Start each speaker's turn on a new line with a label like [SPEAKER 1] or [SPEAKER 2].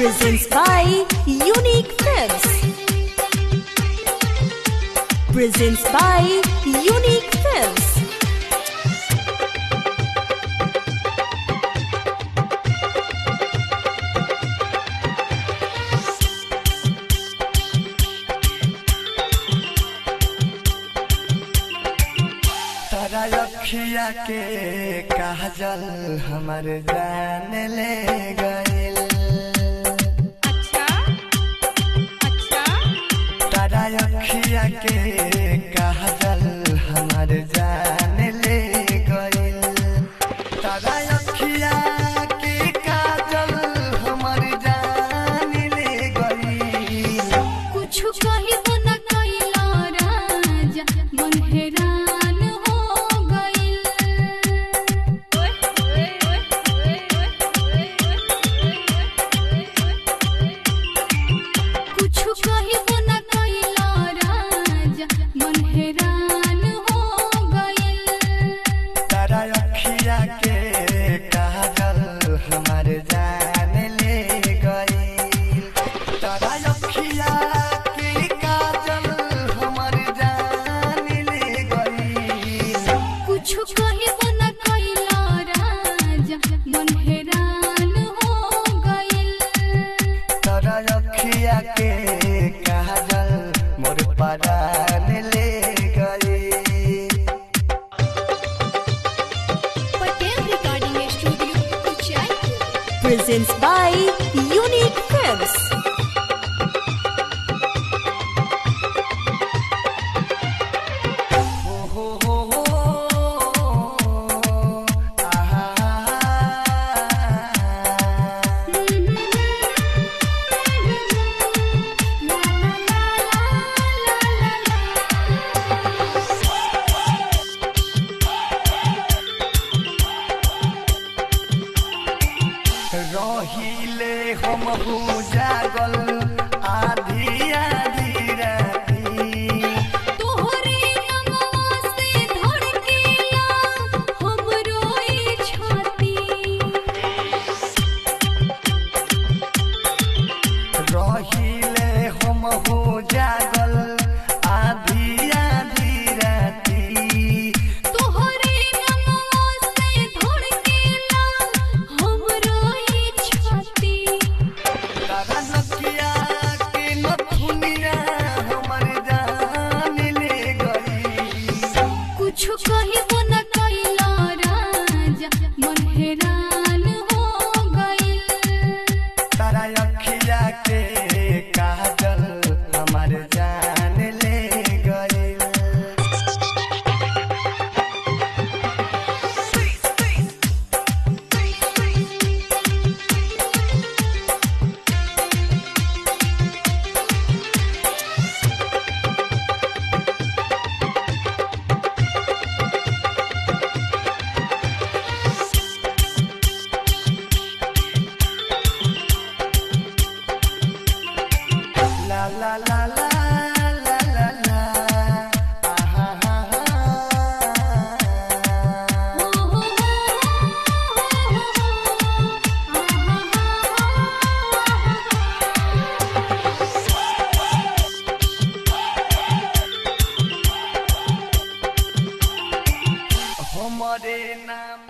[SPEAKER 1] presents by Unique Films. Presents by Unique Films.
[SPEAKER 2] तोरा रखिया के काजल हमर जान ले गए रखिया के कहा जल हमारे
[SPEAKER 3] जा
[SPEAKER 1] presents by Unique Films.
[SPEAKER 2] पहिले हम भू जागल Morena